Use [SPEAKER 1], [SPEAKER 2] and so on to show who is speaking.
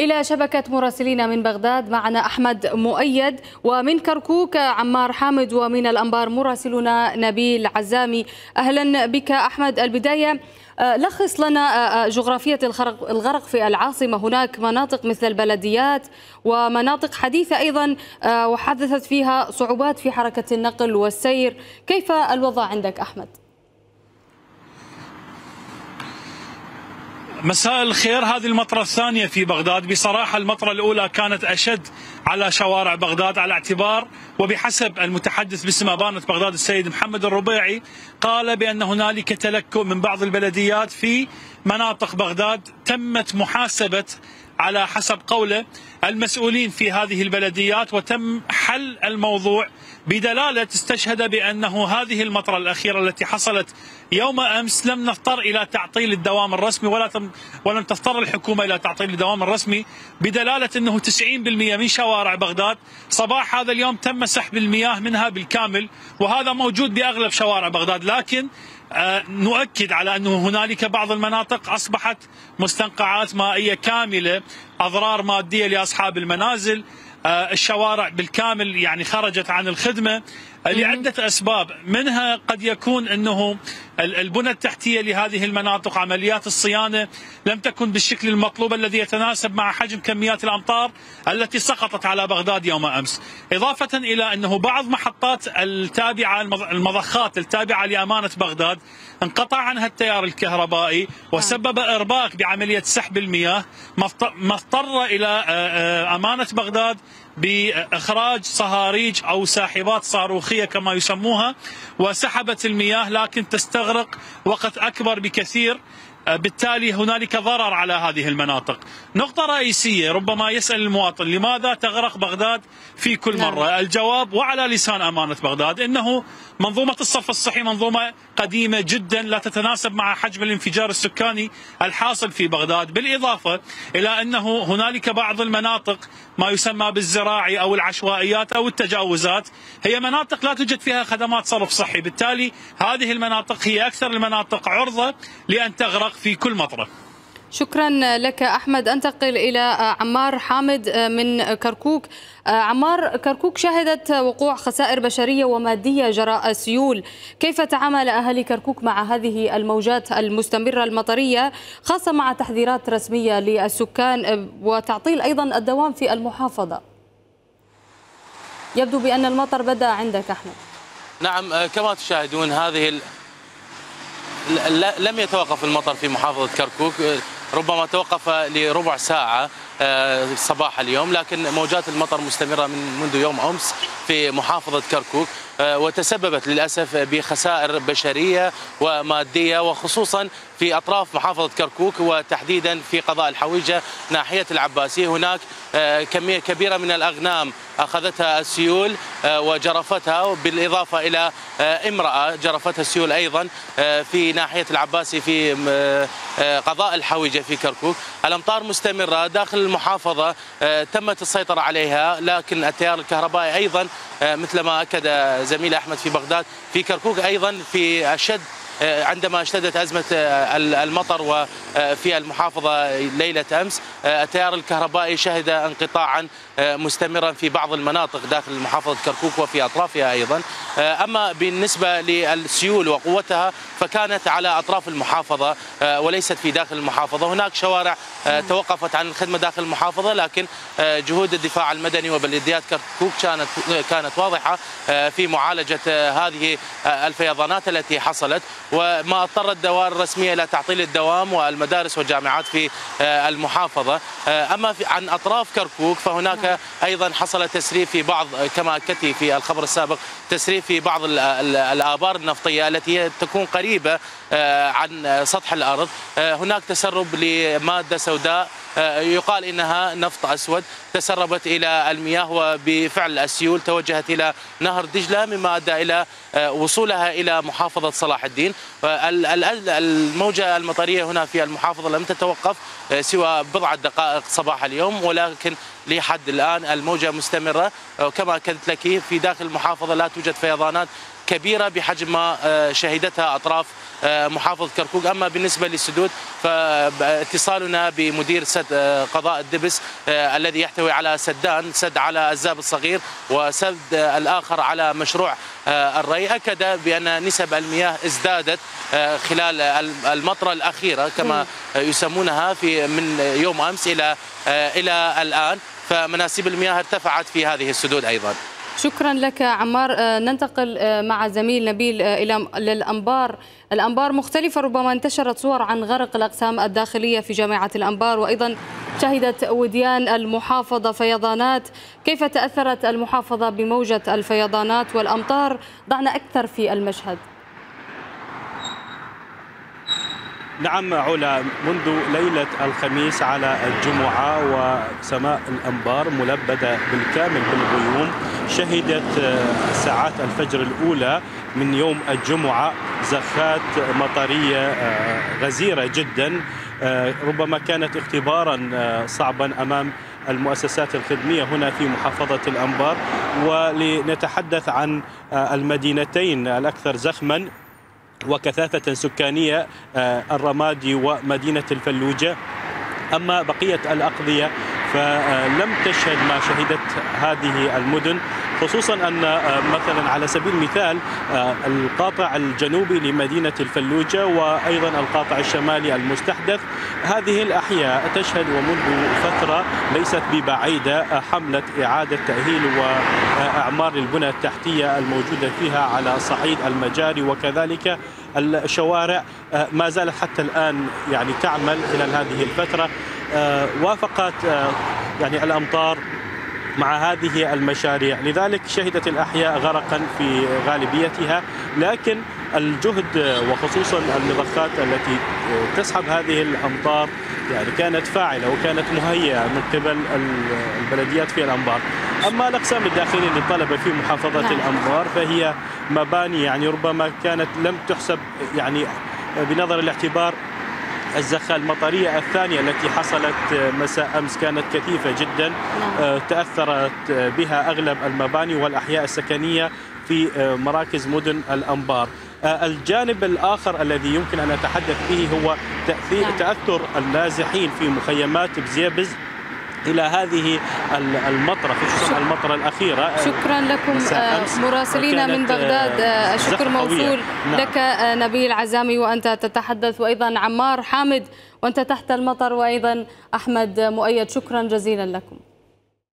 [SPEAKER 1] إلى شبكة مراسلين من بغداد. معنا أحمد مؤيد ومن كركوك عمار حامد ومن الأنبار مراسلنا نبيل عزامي. أهلا بك أحمد. البداية لخص لنا جغرافية الغرق في العاصمة. هناك مناطق مثل البلديات ومناطق حديثة أيضا وحدثت فيها صعوبات في حركة النقل والسير. كيف الوضع عندك أحمد؟
[SPEAKER 2] مساء الخير. هذه المطرة الثانية في بغداد. بصراحة المطرة الأولى كانت أشد على شوارع بغداد على اعتبار وبحسب المتحدث باسم أبانة بغداد السيد محمد الربيعي قال بأن هنالك تلكؤ من بعض البلديات في مناطق بغداد تمت محاسبة على حسب قوله المسؤولين في هذه البلديات وتم حل الموضوع بدلالة استشهد بأنه هذه المطرة الأخيرة التي حصلت يوم أمس لم نضطر إلى تعطيل الدوام الرسمي ولا تم ولم تضطر الحكومة إلى تعطيل الدوام الرسمي بدلالة أنه 90% من شوارع بغداد صباح هذا اليوم تم سحب المياه منها بالكامل وهذا موجود بأغلب شوارع بغداد لكن نؤكد على أنه هنالك بعض المناطق أصبحت مستنقعات مائية كاملة أضرار مادية لأصحاب المنازل آه، الشوارع بالكامل يعني خرجت عن الخدمة. لعدة أسباب. منها قد يكون أنه البنى التحتية لهذه المناطق عمليات الصيانة لم تكن بالشكل المطلوب الذي يتناسب مع حجم كميات الأمطار التي سقطت على بغداد يوم أمس. إضافة إلى أنه بعض محطات التابعة المضخات التابعة لأمانة بغداد انقطع عنها التيار الكهربائي وسبب إرباك بعملية سحب المياه ما اضطر إلى آه، آه، أمانة بغداد بإخراج صهاريج أو ساحبات صاروخية كما يسموها وسحبت المياه لكن تستغرق وقت أكبر بكثير. بالتالي هنالك ضرر على هذه المناطق. نقطة رئيسية ربما يسأل المواطن لماذا تغرق بغداد في كل نعم. مرة؟ الجواب وعلى لسان أمانة بغداد إنه منظومة الصرف الصحي منظومة قديمة جدا لا تتناسب مع حجم الانفجار السكاني الحاصل في بغداد. بالإضافة إلى أنه هنالك بعض المناطق ما يسمى بالزراعي أو العشوائيات أو التجاوزات هي مناطق لا توجد فيها خدمات صرف صحي. بالتالي هذه المناطق هي أكثر المناطق عرضة لأن تغرق في كل مطرة.
[SPEAKER 1] شكرا لك أحمد. أنتقل إلى عمار حامد من كركوك. عمار كركوك شهدت وقوع خسائر بشرية ومادية جراء سيول. كيف تعامل أهالي كركوك مع هذه الموجات المستمرة المطرية خاصة مع تحذيرات رسمية للسكان وتعطيل أيضا الدوام في المحافظة؟ يبدو بأن المطر بدأ عندك أحمد.
[SPEAKER 3] نعم كما تشاهدون هذه لم يتوقف المطر في محافظة كركوك ربما توقف لربع ساعة آه، صباح اليوم لكن موجات المطر مستمرة من منذ يوم أمس في محافظة كركوك آه، وتسببت للأسف بخسائر بشرية ومادية وخصوصا في أطراف محافظة كركوك وتحديدا في قضاء الحويجة ناحية العباسية. هناك آه، كمية كبيرة من الأغنام أخذتها السيول وجرفتها بالإضافة إلى امرأة جرفتها السيول أيضا في ناحية العباسي في قضاء الحويجة في كركوك. الأمطار مستمرة داخل المحافظة آه، تمت السيطرة عليها لكن التيار الكهربائي أيضا آه، مثل ما أكد زميل أحمد في بغداد في كركوك أيضا في أشد آه، عندما اشتدت أزمة المطر وفي المحافظة ليلة أمس التيار الكهربائي شهد انقطاعا مستمرا في بعض المناطق داخل محافظة كركوك وفي أطرافها أيضا. أما بالنسبة للسيول وقوتها فكانت على أطراف المحافظة وليست في داخل المحافظة. هناك شوارع توقفت عن الخدمة داخل المحافظة لكن جهود الدفاع المدني وبلديات كركوك كانت كانت واضحة في معالجة هذه الفيضانات التي حصلت. وما اضطرت الدوائر الرسمية إلى تعطيل الدوام والمدارس والجامعات في المحافظة. أما عن أطراف كركوك فهناك أيضا حصل تسريب في بعض كما اكدت في الخبر السابق تسريب في بعض الآبار النفطية التي تكون قريبة آه، عن سطح الأرض. آه، هناك تسرب لمادة سوداء آه، يقال إنها نفط أسود تسربت إلى المياه وبفعل السيول توجهت إلى نهر دجلة مما أدى إلى وصولها إلى محافظة صلاح الدين. الموجة المطرية هنا في المحافظة لم تتوقف سوى بضعة دقائق صباح اليوم ولكن لحد الآن الموجة مستمرة. كما اكدت لك في داخل المحافظة لا توجد فيضانات كبيرة بحجم ما شهدتها أطراف محافظة كركوك. أما بالنسبة للسدود فاتصالنا بمدير سد قضاء الدبس الذي يحتوي على سدان سد على الزاب الصغير وسد الآخر على مشروع الري. أكد بأن نسب المياه ازدادت خلال المطرة الأخيرة كما يسمونها في من يوم أمس إلى إلى الآن. فمناسيب المياه ارتفعت في هذه السدود أيضا.
[SPEAKER 1] شكرا لك عمار ننتقل مع زميل نبيل إلى الانبار، الأنبار مختلفة ربما انتشرت صور عن غرق الأقسام الداخلية في جامعة الأنبار وأيضا شهدت وديان المحافظة فيضانات، كيف تأثرت المحافظة بموجة الفيضانات والأمطار؟ ضعنا أكثر في المشهد.
[SPEAKER 4] نعم علا منذ ليلة الخميس على الجمعة وسماء الأنبار ملبدة بالكامل بالغيوم شهدت ساعات الفجر الأولى من يوم الجمعة زخات مطرية غزيرة جدا ربما كانت اختبارا صعبا أمام المؤسسات الخدمية هنا في محافظة الأنبار. ولنتحدث عن المدينتين الأكثر زخما وكثافة سكانية الرمادي ومدينة الفلوجة. أما بقية الأقضية فلم تشهد ما شهدت هذه المدن. خصوصا أن مثلا على سبيل المثال القاطع الجنوبي لمدينة الفلوجة وأيضا القاطع الشمالي المستحدث هذه الأحياء تشهد ومنذ فترة ليست ببعيدة حملة إعادة تأهيل وأعمار البنى التحتية الموجودة فيها على صعيد المجاري وكذلك الشوارع ما زالت حتى الآن يعني تعمل خلال هذه الفترة. وافقت يعني الأمطار مع هذه المشاريع لذلك شهدت الأحياء غرقا في غالبيتها لكن الجهد وخصوصا المضخات التي تسحب هذه الأمطار يعني كانت فاعلة وكانت مهيئة من قبل البلديات في الأنبار أما الأقسام الداخلية للطلبة في محافظة نعم. الأنبار فهي مباني يعني ربما كانت لم تحسب يعني بنظر الاعتبار الزخة المطرية الثانية التي حصلت مساء أمس كانت كثيفة جدا نعم. تأثرت بها أغلب المباني والأحياء السكنية في مراكز مدن الأنبار الجانب الآخر الذي يمكن أن أتحدث به هو تأثير نعم. تأثر النازحين في مخيمات بزيبز إلى هذه المطرة خصوصا المطرة الأخيرة.
[SPEAKER 1] شكرا لكم مراسلين من بغداد. الشكر موصول نعم. لك نبيل عزامي وأنت تتحدث وأيضا عمار حامد وأنت تحت المطر وأيضا أحمد مؤيد. شكرا جزيلا لكم.